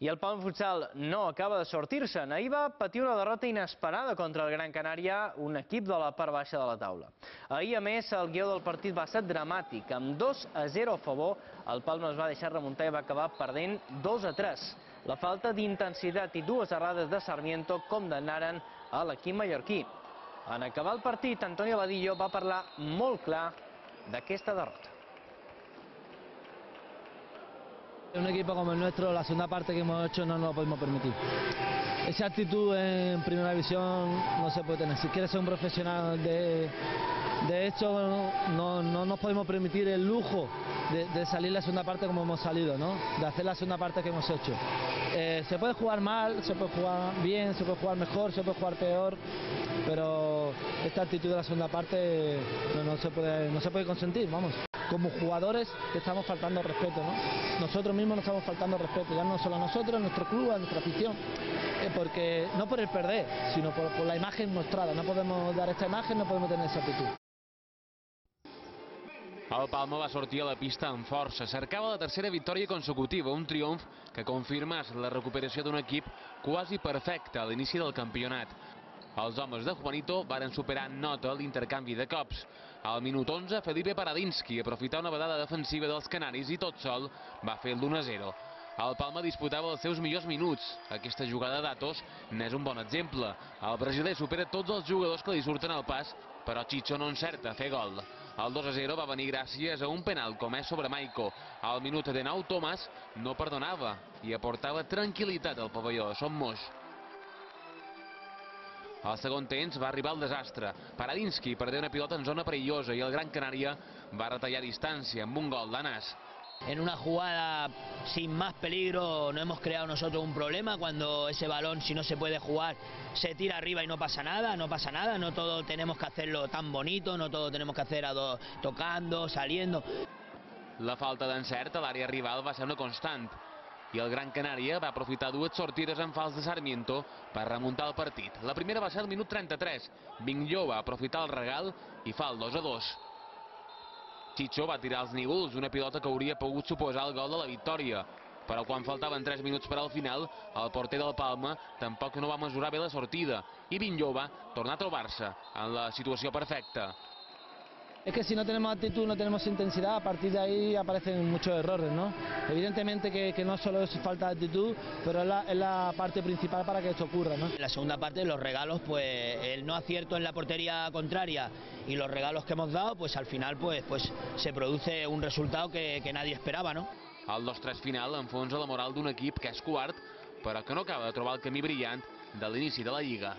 I el Palma Futsal no acaba de sortir-se'n. Ahir va patir una derrota inesperada contra el Gran Canària, un equip de la part baixa de la taula. Ahir, a més, el guió del partit va ser dramàtic. Amb 2 a 0 a favor, el Palma es va deixar remuntar i va acabar perdent 2 a 3. La falta d'intensitat i dues errades de Sarmiento condemnaren a l'equip mallorquí. En acabar el partit, Antonio Badillo va parlar molt clar d'aquesta derrota. Un equipo como el nuestro, la segunda parte que hemos hecho no nos lo podemos permitir. Esa actitud en primera división no se puede tener. Si quieres ser un profesional de, de hecho, no, no nos podemos permitir el lujo de, de, salir la segunda parte como hemos salido, ¿no? de hacer la segunda parte que hemos hecho. Eh, se puede jugar mal, se puede jugar bien, se puede jugar mejor, se puede jugar peor, pero esta actitud de la segunda parte no, no, se, puede, no se puede consentir, vamos. Como jugadores estamos faltando respeto, ¿no? Nosotros mismos nos estamos faltando respeto, ya no solo a nosotros, a nuestro club, a nuestra afición, eh, porque no por el perder, sino por, por la imagen mostrada. No podemos dar esta imagen, no podemos tener esa actitud. El Palma va sortir a la pista amb força. Cercava la tercera victòria consecutiva, un triomf que confirmés la recuperació d'un equip quasi perfecte a l'inici del campionat. Els homes de Juanito varen superar nota l'intercanvi de cops. Al minut 11, Felipe Paradinski aprofità una vedada defensiva dels canaris i tot sol va fer el d'1-0. El Palma disputava els seus millors minuts. Aquesta jugada d'Atos n'és un bon exemple. El brasiler supera tots els jugadors que li surten al pas, però Chicho no encerta a fer gol. El 2-0 va venir gràcies a un penal com és sobre Maico. Al minut de nou, Tomàs no perdonava i aportava tranquil·litat al pavelló de Som Moix. Al segon temps va arribar el desastre. Paradinski perdé una pilota en zona perillosa i el Gran Canària va retallar distància amb un gol d'Anàs. En una jugada sin más peligro no hemos creado nosotros un problema cuando ese balón si no se puede jugar se tira arriba y no pasa nada, no pasa nada, no todo tenemos que hacerlo tan bonito, no todo tenemos que hacer a dos, tocando, saliendo. La falta d'encert a l'àrea rival va ser una constant i el Gran Canària va aprofitar dues sortides en fals de Sarmiento per remuntar el partit. La primera va ser al minut 33. Vingló va aprofitar el regal i fa el 2 a 2. Chicho va tirar als nívols una pilota que hauria pogut suposar el gol de la victòria. Però quan faltaven 3 minuts per al final, el porter del Palma tampoc no va mesurar bé la sortida i Vinllova torna a trobar-se en la situació perfecta. Es que si no tenemos actitud, no tenemos intensidad, a partir de ahí aparecen muchos errores, ¿no? Evidentemente que, que no solo es falta de actitud, pero es la, es la, parte principal para que esto ocurra, ¿no? La segunda parte, los regalos, pues el no acierto en la portería contraria y los regalos que hemos dado, pues al final pues, pues se produce un resultado que, que nadie esperaba, ¿no? El 2-3 final enfonsa la moral d'un equip que és quart, però que no acaba de trobar el camí brillant de l'inici de la Lliga.